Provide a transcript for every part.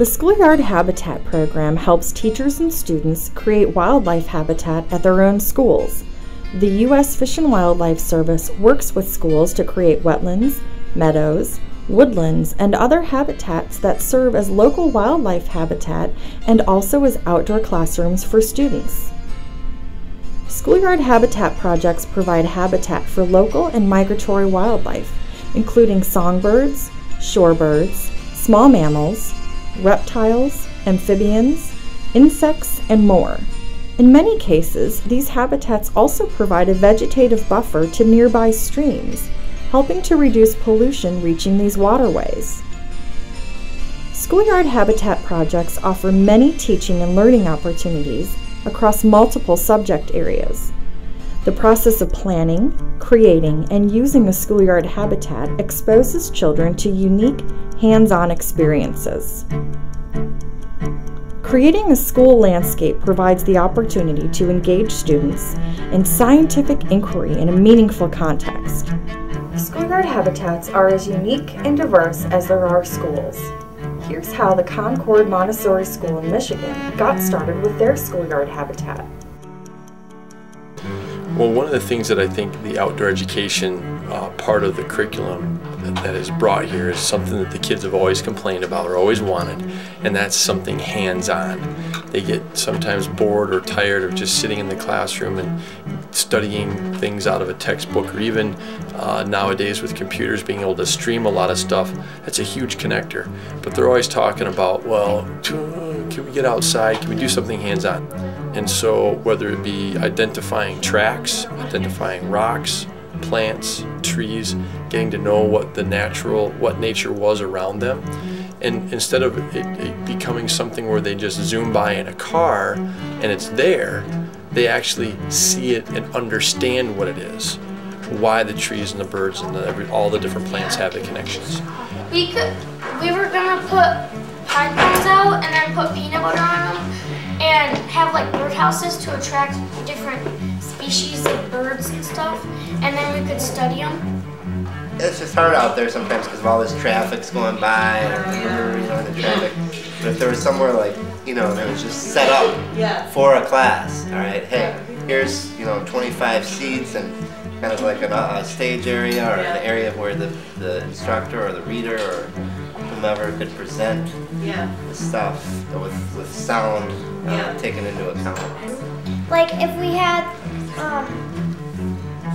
The Schoolyard Habitat program helps teachers and students create wildlife habitat at their own schools. The U.S. Fish and Wildlife Service works with schools to create wetlands, meadows, woodlands, and other habitats that serve as local wildlife habitat and also as outdoor classrooms for students. Schoolyard habitat projects provide habitat for local and migratory wildlife, including songbirds, shorebirds, small mammals, reptiles, amphibians, insects, and more. In many cases, these habitats also provide a vegetative buffer to nearby streams, helping to reduce pollution reaching these waterways. Schoolyard habitat projects offer many teaching and learning opportunities across multiple subject areas. The process of planning, creating, and using a schoolyard habitat exposes children to unique, hands on experiences. Creating a school landscape provides the opportunity to engage students in scientific inquiry in a meaningful context. Schoolyard habitats are as unique and diverse as there are schools. Here's how the Concord Montessori School in Michigan got started with their schoolyard habitat. Well, one of the things that I think the outdoor education uh, part of the curriculum that, that is brought here is something that the kids have always complained about or always wanted, and that's something hands-on. They get sometimes bored or tired of just sitting in the classroom and studying things out of a textbook, or even uh, nowadays with computers being able to stream a lot of stuff. That's a huge connector. But they're always talking about, well, can we get outside? Can we do something hands-on? And so whether it be identifying tracks, identifying rocks, plants, trees, getting to know what the natural, what nature was around them. And instead of it, it becoming something where they just zoom by in a car and it's there, they actually see it and understand what it is, why the trees and the birds and the, every, all the different plants have the connections. We could, we were gonna put pine cones out and then put peanut butter on them and have like birdhouses to attract different species of birds and stuff, and then we could study them. It's just hard out there sometimes because of all this traffic's going by and you know, the traffic. But if there was somewhere like, you know, that was just set up for a class, all right, hey, here's, you know, 25 seats and kind of like a, a stage area or an area where the, the instructor or the reader or whomever could present Yeah. the stuff with, with sound uh, Yeah. taken into account. Like if we had, um,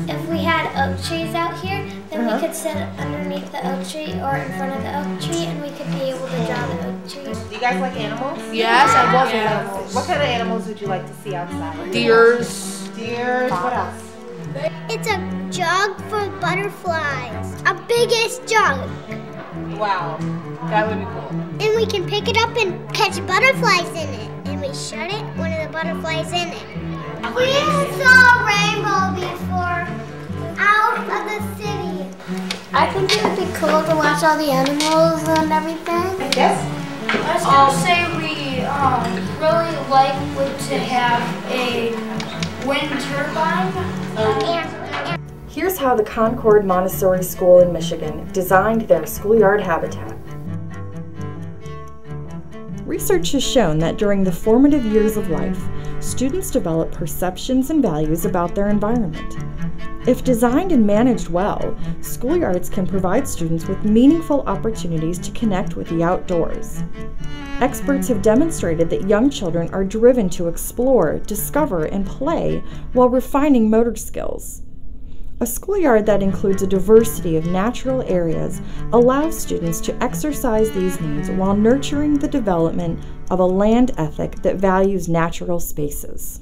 if we had oak trees out here, then we could sit underneath the oak tree or in front of the oak tree, and we could be able to draw the oak tree. Do you guys like animals? Yes, I love Yeah. animals. What kind of animals would you like to see outside? Deers. Deers. What else? It's a jug for butterflies, a biggest jug, Wow, that would be cool. and we can pick it up and catch butterflies in it. And we shut it, one of the butterflies in it. We saw a rainbow before, out of the city. I think it would be cool to watch all the animals and everything. Yes. I was gonna say we um, really like to have a wind turbine. Here's how the Concord Montessori School in Michigan designed their schoolyard habitat. Research has shown that during the formative years of life, students develop perceptions and values about their environment. If designed and managed well, schoolyards can provide students with meaningful opportunities to connect with the outdoors. Experts have demonstrated that young children are driven to explore, discover, and play while refining motor skills. A schoolyard that includes a diversity of natural areas allows students to exercise these needs while nurturing the development of a land ethic that values natural spaces.